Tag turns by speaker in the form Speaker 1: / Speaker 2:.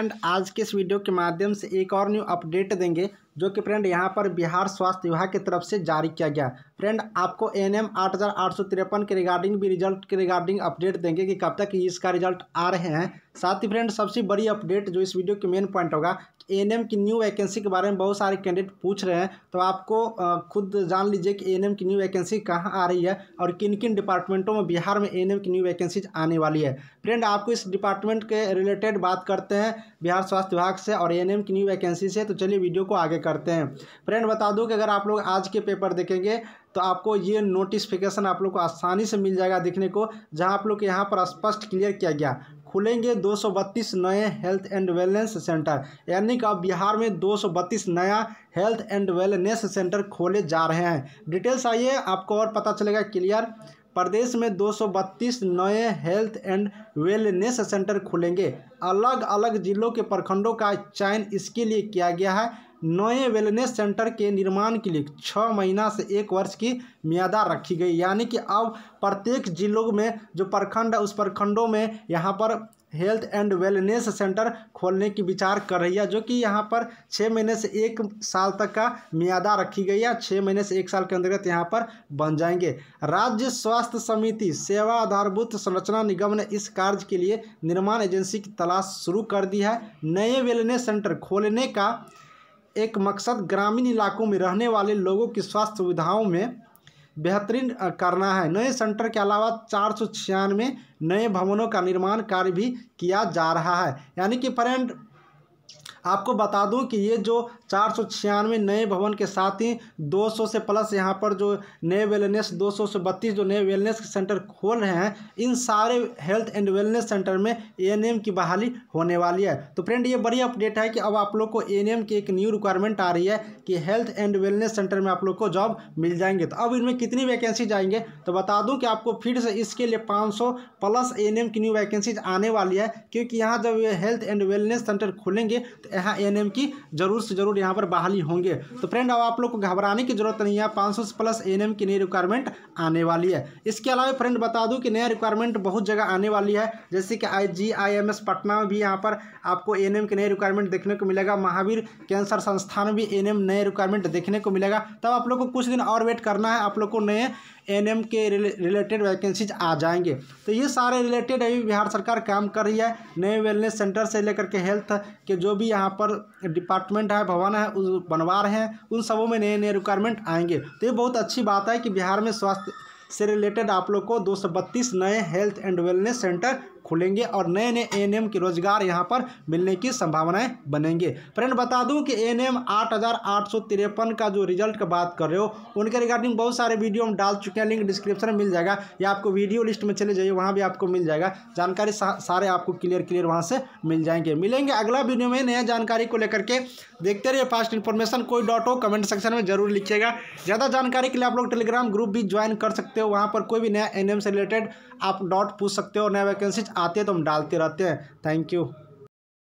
Speaker 1: Friend आज के इस वीडियो के माध्यम से एक और न्यू अपडेट देंगे। जो कि फ्रेंड यहाँ पर बिहार स्वास्थ्य विभाग की तरफ़ से जारी किया गया। फ्रेंड, आपको एन एम आठ हज़ार आठ सौ तिरपन के रिगार्डिंग भी रिज़ल्ट के रिगार्डिंग अपडेट देंगे कि कब तक इसका रिज़ल्ट आ रहे हैं। साथ ही फ्रेंड, सबसे बड़ी अपडेट जो इस वीडियो के मेन पॉइंट होगा एएनएम की न्यू वैकेंसी के बारे में बहुत सारे कैंडिडेट पूछ रहे हैं। तो आपको खुद जान लीजिए कि एएनएम की न्यू वैकेंसी कहाँ आ रही है और किन किन डिपार्टमेंटों में बिहार में एएनएम की न्यू वैकेंसीज आने वाली है। फ्रेंड, आपको इस डिपार्टमेंट के रिलेटेड बात करते हैं बिहार स्वास्थ्य विभाग से और एएनएम की न्यू वैकेंसी से। तो चलिए वीडियो को आगे करते हैं। फ्रेंड, बता दूँ कि अगर आप लोग आज के पेपर देखेंगे तो आपको ये नोटिफिकेशन आप लोग को आसानी से मिल जाएगा देखने को, जहाँ आप लोग के यहाँ पर स्पष्ट क्लियर किया गया। खुलेंगे 232 नए हेल्थ एंड वेलनेस सेंटर यानी कि अब बिहार में 232 नया हेल्थ एंड वेलनेस सेंटर खोले जा रहे हैं। डिटेल्स आइए, आपको और पता चलेगा क्लियर प्रदेश में 232 नए हेल्थ एंड वेलनेस सेंटर खुलेंगे। अलग अलग जिलों के प्रखंडों का चयन इसके लिए किया गया है। नए वेलनेस सेंटर के निर्माण के लिए छः महीना से एक वर्ष की म्यादा रखी गई। यानी कि अब प्रत्येक जिलों में जो प्रखंड है उस प्रखंडों में यहाँ पर हेल्थ एंड वेलनेस सेंटर खोलने की विचार कर रही है, जो कि यहाँ पर छः महीने से एक साल तक का म्यादा रखी गई है। छः महीने से एक साल के अंतर्गत यहाँ पर बन जाएँगे। राज्य स्वास्थ्य समिति, सेवा आधारभूत संरचना निगम ने इस कार्य के लिए निर्माण एजेंसी की तलाश शुरू कर दी है। नए वेलनेस सेंटर खोलने का एक मकसद ग्रामीण इलाकों में रहने वाले लोगों की स्वास्थ्य सुविधाओं में बेहतरीन करना है। नए सेंटर के अलावा चार सौ छियानवे नए भवनों का निर्माण कार्य भी किया जा रहा है। यानी कि फ्रेंड आपको बता दूँ कि ये जो चार सौ छियानवे नए भवन के साथ ही 200 से प्लस यहाँ पर जो नए वेलनेस 200 से बत्तीस जो नए वेलनेस सेंटर खोल रहे हैं, इन सारे हेल्थ एंड वेलनेस सेंटर में ए की बहाली होने वाली है। तो फ्रेंड ये बड़ी अपडेट है कि अब आप लोग को ए की एक न्यू रिक्वायरमेंट आ रही है कि हेल्थ एंड वेलनेस सेंटर में आप लोग को जॉब मिल जाएँगे। तो अब इनमें कितनी वैकेंसी जाएँगे? तो बता दूँ कि आपको फिर से इसके लिए पाँच सौ प्लस एएनएम की न्यू वैकेंसीज आने वाली है, क्योंकि यहाँ जब हेल्थ एंड वेलनेस सेंटर खुलेंगे तो यहाँ एन की ज़रूर से ज़रूर यहाँ पर बहाली होंगे। तो फ्रेंड अब आप लोग को घबराने की ज़रूरत नहीं है, पाँच सौ प्लस एनएम की नई रिक्वायरमेंट आने वाली है। इसके अलावा फ्रेंड बता दूँ कि नया रिक्वायरमेंट बहुत जगह आने वाली है, जैसे कि I G I M S Patna में भी यहाँ पर आपको एन की नई रिक्वायरमेंट देखने को मिलेगा। महावीर कैंसर संस्थान में भी एन नए रिक्वायरमेंट देखने को मिलेगा। तब आप लोग को कुछ दिन और वेट करना है, आप लोग को नए एनएम के रिलेटेड वैकेंसीज आ जाएँगे। तो ये सारे रिलेटेड अभी बिहार सरकार काम कर रही है। नए वेलनेस सेंटर से लेकर के हेल्थ के जो भी यहाँ पर डिपार्टमेंट है, भवन है बनवा रहे हैं, उन सबों में नए नए रिक्वायरमेंट आएँगे। तो ये बहुत अच्छी बात है कि बिहार में स्वास्थ्य से रिलेटेड आप लोग को दो सौ बत्तीस नए हेल्थ एंड वेलनेस सेंटर खुलेंगे और नए नए एएनएम के रोज़गार यहाँ पर मिलने की संभावनाएँ बनेंगे। फ्रेंड, बता दूँ कि एएनएम आठ सौ का जो रिज़ल्ट का बात कर रहे हो, उनके रिगार्डिंग बहुत सारे वीडियो हम डाल चुके हैं, लिंक डिस्क्रिप्शन में मिल जाएगा, या आपको वीडियो लिस्ट में चले जाइए, वहाँ भी आपको मिल जाएगा। जानकारी सारे आपको क्लियर क्लियर वहाँ से मिल जाएँगे। मिलेंगे अगला वीडियो में नया जानकारी को लेकर के। देखते रहिए फास्ट इन्फॉर्मेशन, कोई डॉट हो, कमेंट सेक्शन में ज़रूर लिखिएगा। ज़्यादा जानकारी के लिए आप लोग टेलीग्राम ग्रुप भी ज्वाइन कर सकते हो, वहाँ पर कोई भी नया एनएम से रिलेटेड आप डॉट पूछ सकते हो नया वैकेंसी आते हैं तो हम डालते रहते हैं। Thank you